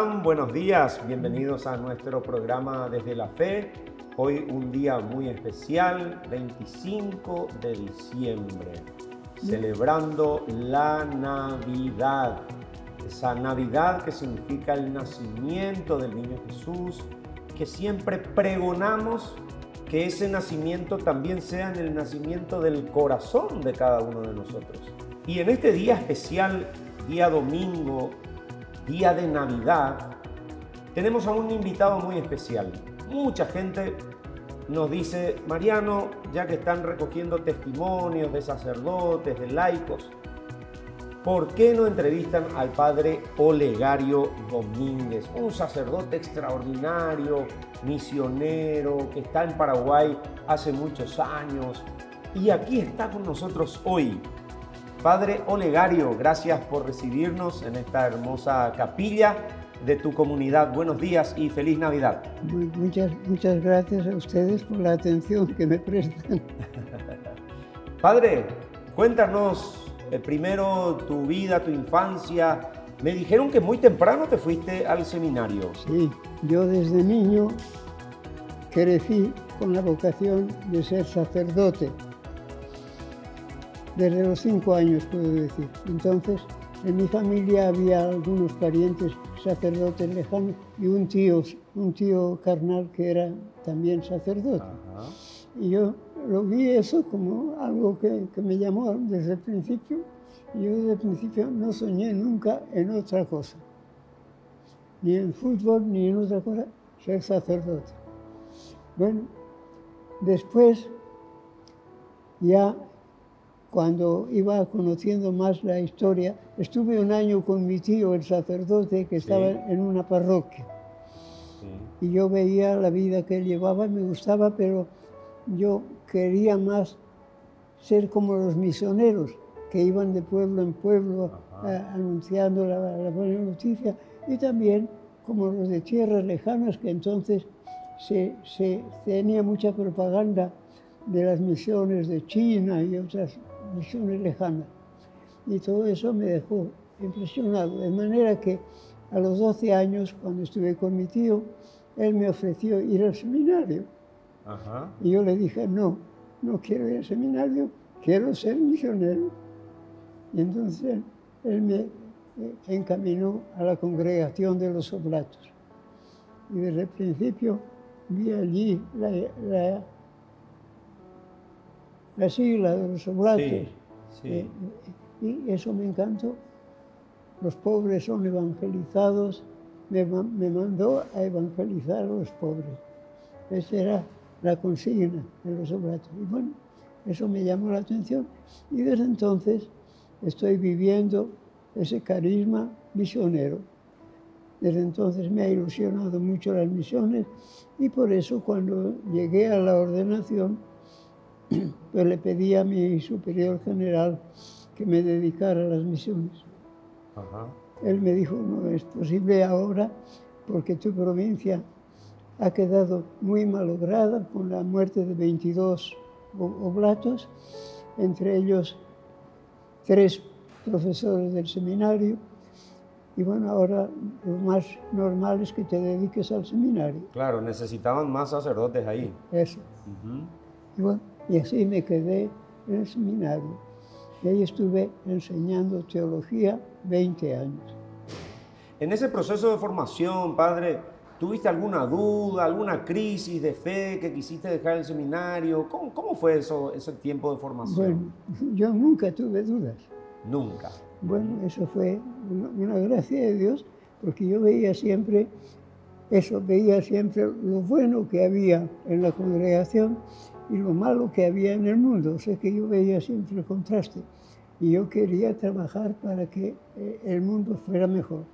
Buenos días, bienvenidos a nuestro programa Desde la Fe. Hoy un día muy especial, 25 de diciembre, celebrando la Navidad. Esa Navidad que significa el nacimiento del niño Jesús, que siempre pregonamos que ese nacimiento también sea en el nacimiento del corazón de cada uno de nosotros. Y en este día especial, día domingo, día de Navidad, tenemos a un invitado muy especial. Mucha gente nos dice, Mariano, ya que están recogiendo testimonios de sacerdotes, de laicos, ¿por qué no entrevistan al padre Olegario Domínguez, un sacerdote extraordinario, misionero, que está en Paraguay hace muchos años y aquí está con nosotros hoy? Padre Olegario, gracias por recibirnos en esta hermosa capilla de tu comunidad. Buenos días y feliz Navidad. Muchas, muchas gracias a ustedes por la atención que me prestan. Padre, cuéntanos eh, primero tu vida, tu infancia. Me dijeron que muy temprano te fuiste al seminario. Sí, yo desde niño crecí con la vocación de ser sacerdote desde los cinco años, puedo decir. Entonces, en mi familia había algunos parientes sacerdotes lejanos y un tío, un tío carnal que era también sacerdote. Y yo lo vi eso como algo que, que, me llamó desde el principio. Y yo desde el principio no soñé nunca en otra cosa, ni en fútbol, ni en otra cosa, ser sacerdote. Bueno, después ya cuando iba conociendo más la historia, estuve un año con mi tío, el sacerdote, que estaba en una parroquia. Y yo veía la vida que él llevaba, me gustaba, pero yo quería más ser como los misioneros, que iban de pueblo en pueblo anunciando la, buena noticia, y también como los de tierras lejanas, que entonces se, se tenía mucha propaganda de las misiones de China y otras misiones lejanas. Y todo eso me dejó impresionado, de manera que a los 12 años, cuando estuve con mi tío, él me ofreció ir al seminario. Y yo le dije, no, no quiero ir al seminario, quiero ser misionero. Y entonces él me eh, encaminó a la congregación de los oblatos. Y desde el principio vi allí la, la la sigla de los oblatos. Eh, y eso me encantó. Los pobres son evangelizados, me, mandó a evangelizar a los pobres. Esa era la consigna de los oblatos. Y bueno, eso me llamó la atención y desde entonces estoy viviendo ese carisma misionero. Desde entonces me ha ilusionado mucho las misiones y por eso cuando llegué a la ordenación pues le pedí a mi superior general que me dedicara a las misiones. Él me dijo, no es posible ahora porque tu provincia ha quedado muy malograda con la muerte de 22 oblatos, entre ellos tres profesores del seminario. Y bueno, ahora lo más normal es que te dediques al seminario. Claro, necesitaban más sacerdotes ahí. Eso. Y bueno, y así me quedé en el seminario. Y ahí estuve enseñando teología 20 años. En ese proceso de formación, padre, ¿tuviste alguna duda, alguna crisis de fe que quisiste dejar el seminario? ¿Cómo, cómo fue eso, ese tiempo de formación? Bueno, yo nunca tuve dudas. Nunca. Bueno, eso fue una gracia de Dios, porque yo veía siempre eso, veía siempre lo bueno que había en la congregación y lo malo que había en el mundo. O sea que yo veía siempre el contraste. Y yo quería trabajar para que eh, el mundo fuera mejor.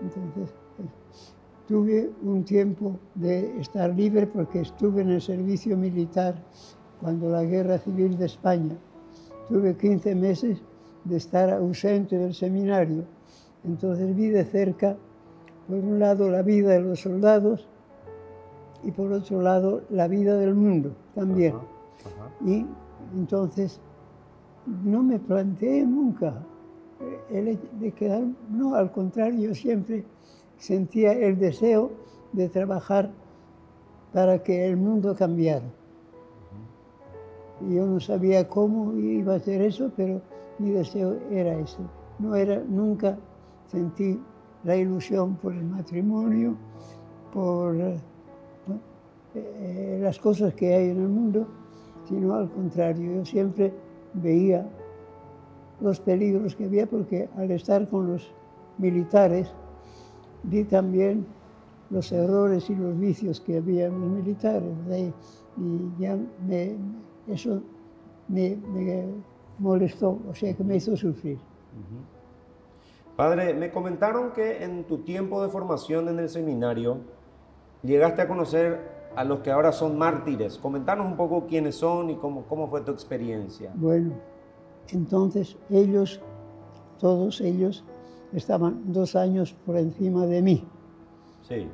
Entonces, pues, tuve un tiempo de estar libre porque estuve en el servicio militar cuando la guerra civil de España. Tuve 15 meses de estar ausente del seminario. Entonces vi de cerca, por un lado, la vida de los soldados y por otro lado la vida del mundo también. Y entonces no me planteé nunca el de quedar, no, al contrario, yo siempre sentía el deseo de trabajar para que el mundo cambiara. Yo no sabía cómo iba a hacer eso, pero mi deseo era ese. No era, nunca sentí la ilusión por el matrimonio, por eh, las cosas que hay en el mundo, sino al contrario. Yo siempre veía los peligros que había porque al estar con los militares vi también los errores y los vicios que había en los militares. Y ya me, eso me, molestó, o sea que me hizo sufrir. Padre, me comentaron que en tu tiempo de formación en el seminario llegaste a conocer a los que ahora son mártires. Comentanos un poco quiénes son y cómo, cómo fue tu experiencia. Bueno, entonces ellos, todos ellos, estaban dos años por encima de mí. Sí.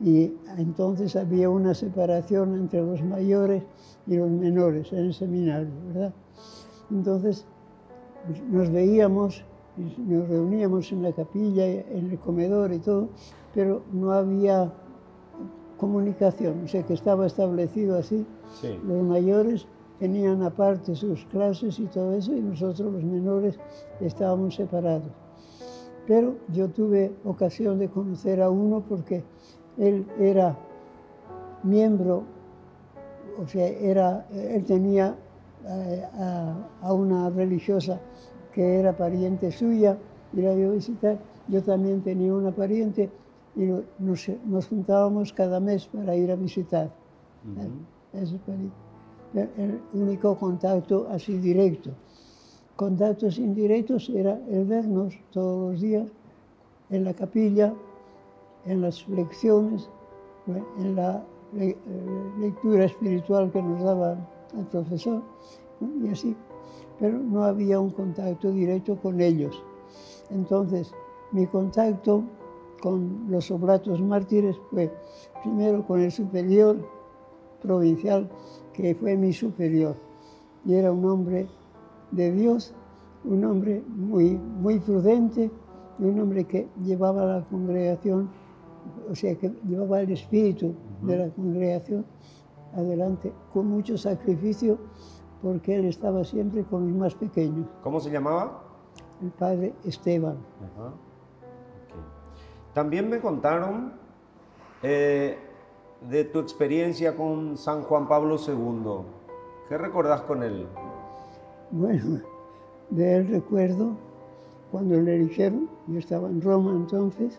Y entonces había una separación entre los mayores y los menores en el seminario, ¿verdad? Entonces nos veíamos, nos reuníamos en la capilla, en el comedor y todo, pero no había comunicación, o sea que estaba establecido así. Los mayores tenían aparte sus clases y todo eso y nosotros los menores estábamos separados. Pero yo tuve ocasión de conocer a uno porque él era miembro, o sea, era, él tenía eh, a, una religiosa que era pariente suya y la iba a visitar. Yo también tenía una pariente y nos, juntábamos cada mes para ir a visitar. Ese el único contacto así directo. Contactos indirectos era el vernos todos los días en la capilla, en las lecciones, en la eh, lectura espiritual que nos daba el profesor, y así. Pero no había un contacto directo con ellos. Entonces, mi contacto con los oblatos mártires fue primero con el superior provincial, que fue mi superior, y era un hombre de Dios, un hombre muy, muy prudente, un hombre que llevaba la congregación, o sea, que llevaba el espíritu de la congregación adelante con mucho sacrificio, porque él estaba siempre con los más pequeños. ¿Cómo se llamaba? El padre Esteban. También me contaron eh, de tu experiencia con San Juan Pablo II. ¿Qué recordás con él? Bueno, de él recuerdo cuando le eligieron, yo estaba en Roma entonces,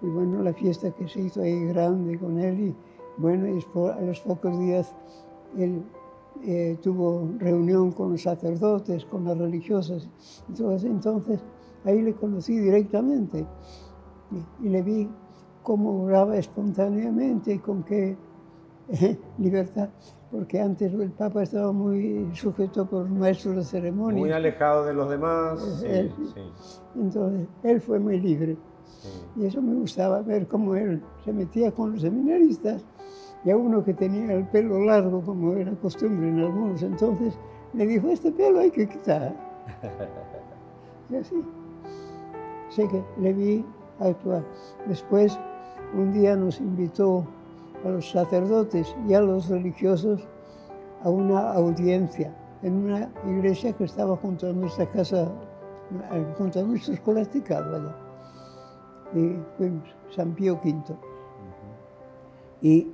y bueno, la fiesta que se hizo ahí grande con él, y bueno, y a los pocos días él eh, tuvo reunión con los sacerdotes, con las religiosas, entonces, entonces ahí le conocí directamente y, le vi cómo oraba espontáneamente, con qué eh, libertad, porque antes el Papa estaba muy sujeto por maestros de ceremonia. Muy alejado de los demás. Eh, entonces, él fue muy libre. Y eso me gustaba ver cómo él se metía con los seminaristas y a uno que tenía el pelo largo, como era costumbre en algunos entonces, le dijo, este pelo hay que quitar. y así. Sé que le vi actuar. Después, un día nos invitó a los sacerdotes y a los religiosos a una audiencia en una iglesia que estaba junto a nuestra casa, junto a nuestro escolásticado allá. Y fuimos, San Pío V. Y,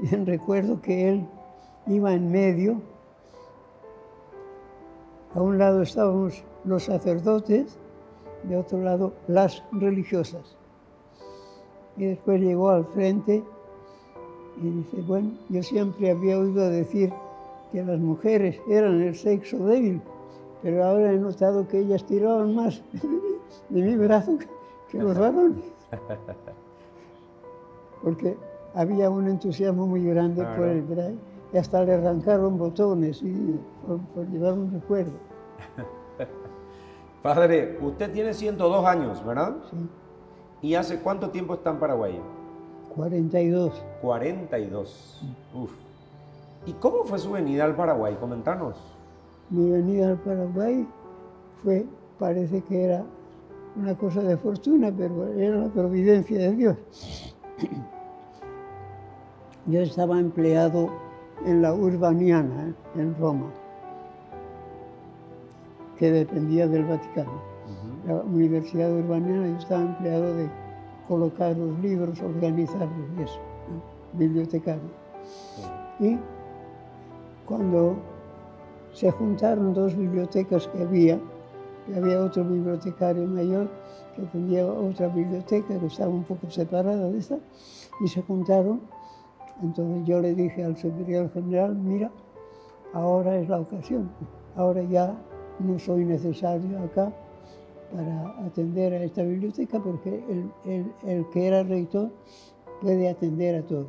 y recuerdo que él iba en medio, a un lado estábamos los sacerdotes de otro lado las religiosas. Y después llegó al frente y dice, bueno, yo siempre había oído decir que las mujeres eran el sexo débil, pero ahora he notado que ellas tiraban más de mi brazo que los varones. Porque había un entusiasmo muy grande por el brazo y hasta le arrancaron botones y por, por llevar un recuerdo. Padre, usted tiene 102 años, ¿verdad? Sí. ¿Y hace cuánto tiempo está en Paraguay? 42. 42. Uf. ¿Y cómo fue su venida al Paraguay? Comentanos. Mi venida al Paraguay fue, parece que era una cosa de fortuna, pero era la providencia de Dios. Yo estaba empleado en la Urbaniana, en Roma, que dependía del Vaticano. La Universidad Urbaniana, yo estaba empleado de colocar los libros, organizarlos y eso, bibliotecario. Y cuando se juntaron dos bibliotecas que había, que había otro bibliotecario mayor que tenía otra biblioteca que estaba un poco separada de esta, y se juntaron. Entonces yo le dije al superior general, mira, ahora es la ocasión, ahora ya no soy necesario acá para atender a esta biblioteca porque el, el, que era rector puede atender a todo.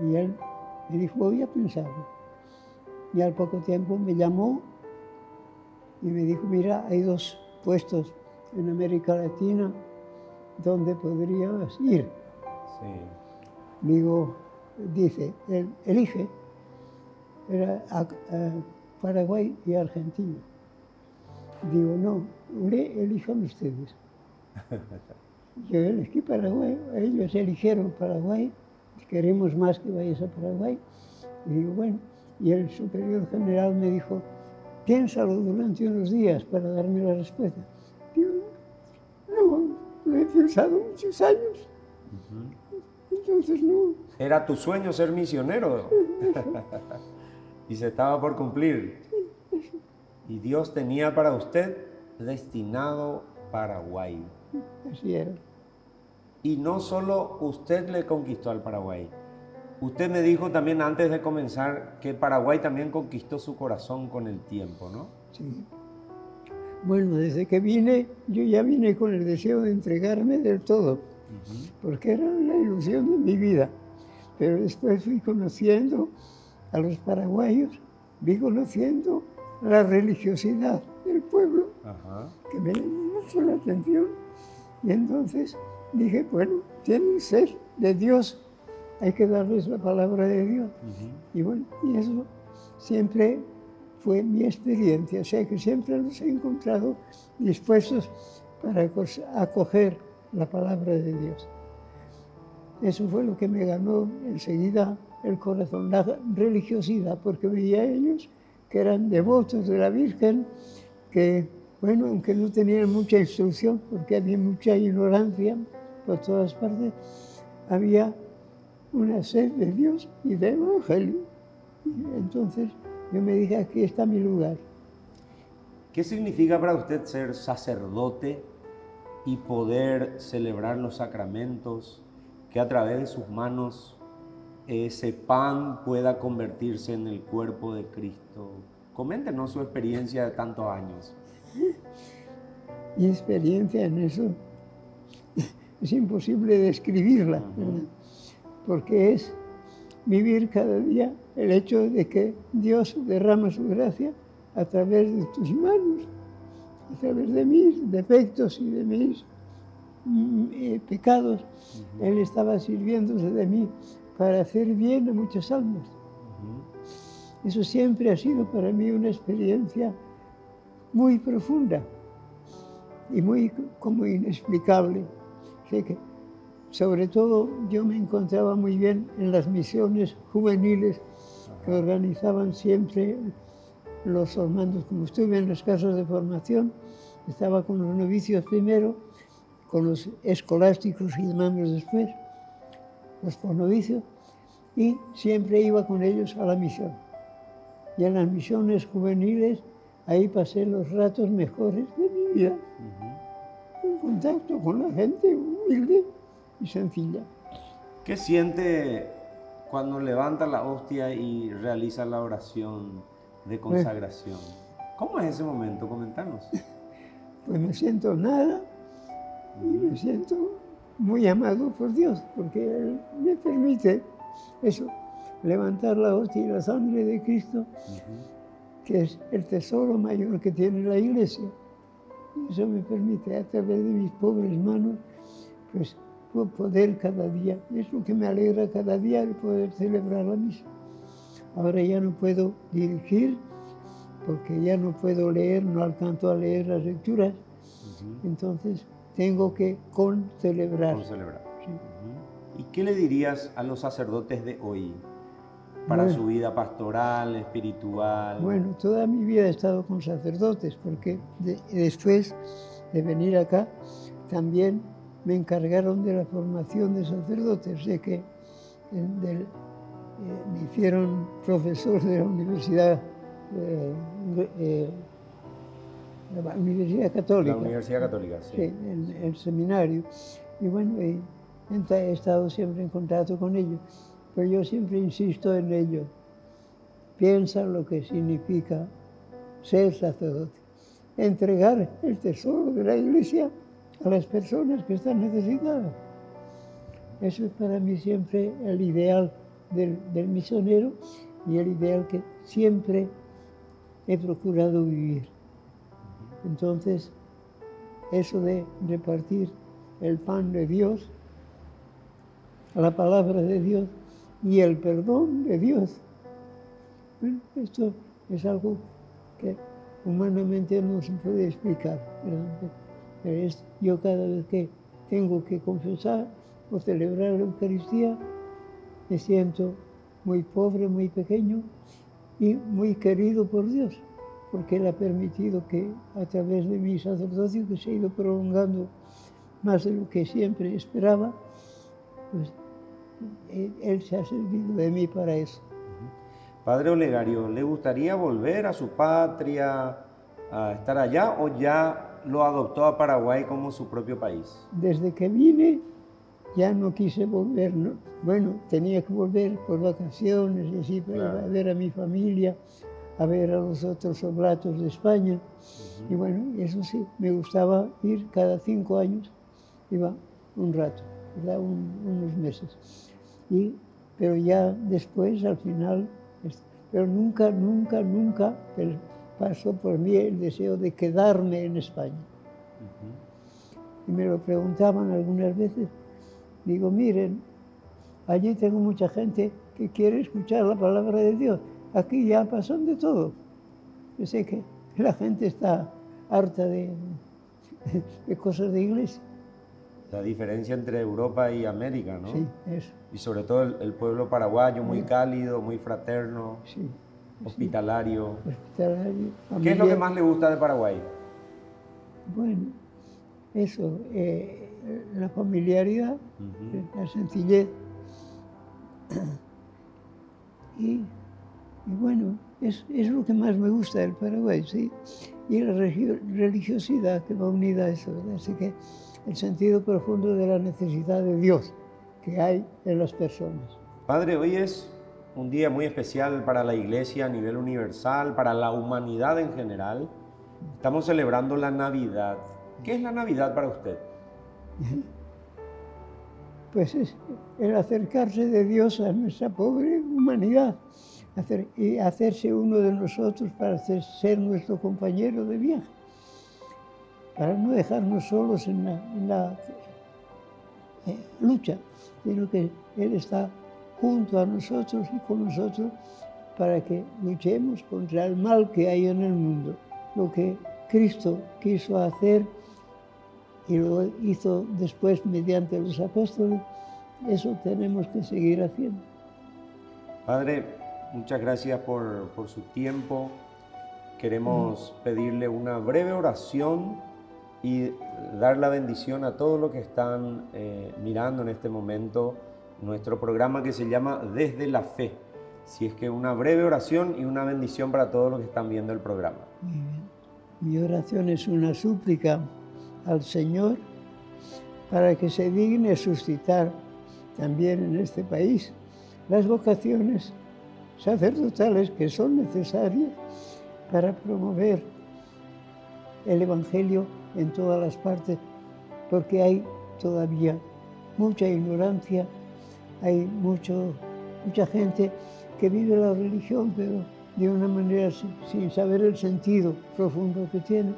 Y él me dijo, voy a pensarlo. Y al poco tiempo me llamó y me dijo, mira, hay dos puestos en América Latina donde podrías ir. Sí. Digo, dice, él elige, era Paraguay y Argentina. Digo, no, elijan ustedes. Yo elegí Paraguay, ellos eligieron Paraguay, queremos más que vayas a Paraguay. Y digo, bueno, y el superior general me dijo, piénsalo durante unos días para darme la respuesta. Digo, no, lo he pensado muchos años. Entonces no. Era tu sueño ser misionero. y se estaba por cumplir. Y Dios tenía para usted destinado Paraguay. Así era. Y no solo usted le conquistó al Paraguay. Usted me dijo también antes de comenzar que Paraguay también conquistó su corazón con el tiempo, ¿no? Sí. Bueno, desde que vine, yo ya vine con el deseo de entregarme del todo, porque era la ilusión de mi vida. Pero después fui conociendo a los paraguayos, vi conociendo la religiosidad del pueblo, que me llamó mucho la atención. Y entonces dije, bueno, tienen ser de Dios, hay que darles la palabra de Dios. Y bueno, y eso siempre fue mi experiencia, o sea que siempre los he encontrado dispuestos para acoger la palabra de Dios. Eso fue lo que me ganó enseguida el corazón, la religiosidad, porque veía ellos que eran devotos de la Virgen, que, bueno, aunque no tenían mucha instrucción, porque había mucha ignorancia por todas partes, había una sed de Dios y de Evangelio. entonces yo me dije, aquí está mi lugar. ¿Qué significa para usted ser sacerdote y poder celebrar los sacramentos, que a través de sus manos ese pan pueda convertirse en el cuerpo de Cristo. Coméntenos su experiencia de tantos años. Mi experiencia en eso es imposible describirla, porque es vivir cada día el hecho de que Dios derrama su gracia a través de tus manos, a través de mis defectos y de mis mm, eh, pecados. Él estaba sirviéndose de mí para hacer bien a muchas almas. Eso siempre ha sido para mí una experiencia muy profunda y muy como inexplicable. Sé que, sobre todo, yo me encontraba muy bien en las misiones juveniles que organizaban siempre los formandos. Como estuve en los casos de formación, estaba con los novicios primero, con los escolásticos y demás después, los posnovicios, y siempre iba con ellos a la misión. Y en las misiones juveniles, ahí pasé los ratos mejores de mi vida, en contacto con la gente humilde y sencilla. ¿Qué siente cuando levanta la hostia y realiza la oración de consagración? ¿Cómo es ese momento? Comentanos. Pues me siento nada y me siento muy amado por Dios, porque Él me permite eso, levantar la hostia y la sangre de Cristo, que es el tesoro mayor que tiene la iglesia. Eso me permite, a través de mis pobres manos, pues poder cada día, es lo que me alegra cada día el poder celebrar la misa. Ahora ya no puedo dirigir, porque ya no puedo leer, no alcanzo a leer las lecturas, Entonces tengo que concelebrar. Concelebrar. ¿Y qué le dirías a los sacerdotes de hoy para su vida pastoral, espiritual? Bueno, toda mi vida he estado con sacerdotes porque después de venir acá también me encargaron de la formación de sacerdotes, de que eh, me hicieron profesor de la Universidad, eh, eh, la Universidad Católica. La Universidad Católica, sí. sí el, el, seminario. Y bueno, he estado siempre en contacto con ellos, pero yo siempre insisto en ello. Piensa lo que significa ser sacerdote. Entregar el tesoro de la iglesia a las personas que están necesitadas. Eso es para mí siempre el ideal del, del misionero y el ideal que siempre he procurado vivir. Entonces, eso de repartir el pan de Dios, la palabra de Dios y el perdón de Dios, esto es algo que humanamente no se puede explicar. Es, yo cada vez que tengo que confesar o celebrar la Eucaristía, me siento muy pobre, muy pequeño y muy querido por Dios, porque Él ha permitido que a través de mi sacerdocio, que se ha ido prolongando más de lo que siempre esperaba, pues Él se ha servido de mí para eso. Padre Olegario, ¿le gustaría volver a su patria, a estar allá o ya lo adoptó a Paraguay como su propio país? Desde que vine ya no quise volver. ¿no? Bueno, tenía que volver por vacaciones y así para ver a mi familia, a ver a los otros oblatos de España. Y bueno, eso sí, me gustaba ir cada cinco años, iba un rato, unos meses. Y, pero ya después, al final, pero nunca, nunca, nunca pasó por mí el deseo de quedarme en España. Y me lo preguntaban algunas veces. Digo, miren, allí tengo mucha gente que quiere escuchar la palabra de Dios. Aquí ya pasan de todo. Yo sé que la gente está harta de, de cosas de iglesia. La diferencia entre Europa y América, ¿no? Sí, eso. Y sobre todo el, pueblo paraguayo, muy cálido, muy fraterno. Sí hospitalario. ¿Qué es lo que más le gusta de Paraguay? Bueno, eso, eh, la familiaridad, la sencillez. Y, bueno, es, es, lo que más me gusta del Paraguay, ¿sí? Y la religiosidad que va unida a eso, Así que el sentido profundo de la necesidad de Dios que hay en las personas. Padre, hoy es un día muy especial para la iglesia a nivel universal, para la humanidad en general. Estamos celebrando la Navidad. ¿Qué es la Navidad para usted? Pues es el acercarse de Dios a nuestra pobre humanidad y hacerse uno de nosotros para ser nuestro compañero de viaje, para no dejarnos solos en la, eh, lucha, sino que Él está junto a nosotros y con nosotros para que luchemos contra el mal que hay en el mundo. Lo que Cristo quiso hacer y lo hizo después mediante los apóstoles, eso tenemos que seguir haciendo. Padre, muchas gracias por, su tiempo. Queremos pedirle una breve oración y dar la bendición a todos los que están eh, mirando en este momento nuestro programa que se llama Desde la Fe. Si es que una breve oración y una bendición para todos los que están viendo el programa. Mi oración es una súplica al Señor para que se digne suscitar también en este país las vocaciones sacerdotales que son necesarias para promover el Evangelio en todas las partes, porque hay todavía mucha ignorancia hay mucho, mucha gente que vive la religión, pero de una manera sin saber el sentido profundo que tiene,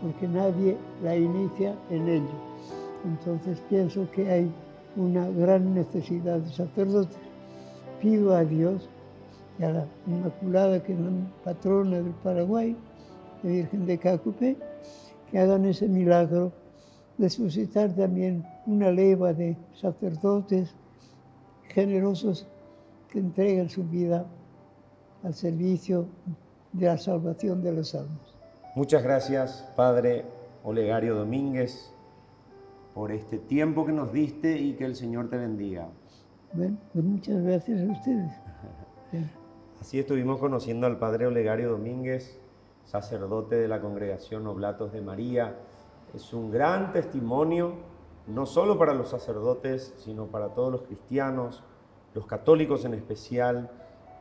porque nadie la inicia en ello. Entonces pienso que hay una gran necesidad de sacerdotes. Pido a Dios y a la Inmaculada, que es la patrona del Paraguay, la Virgen de Cacupé, que hagan ese milagro de suscitar también una leva de sacerdotes generosos que entreguen su vida al servicio de la salvación de las almas. Muchas gracias, Padre Olegario Domínguez, por este tiempo que nos diste y que el Señor te bendiga. Bueno, pues muchas gracias a ustedes. Así estuvimos conociendo al Padre Olegario Domínguez, sacerdote de la Congregación Oblatos de María. Es un gran testimonio, no solo para los sacerdotes, sino para todos los cristianos, los católicos en especial,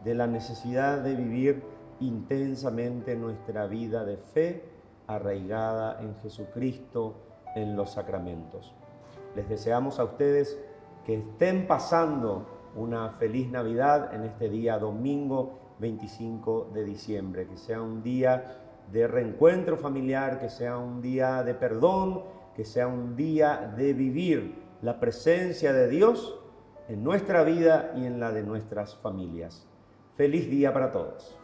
de la necesidad de vivir intensamente nuestra vida de fe arraigada en Jesucristo, en los sacramentos. Les deseamos a ustedes que estén pasando una feliz Navidad en este día domingo 25 de diciembre, que sea un día de reencuentro familiar, que sea un día de perdón, que sea un día de vivir la presencia de Dios en nuestra vida y en la de nuestras familias. Feliz día para todos.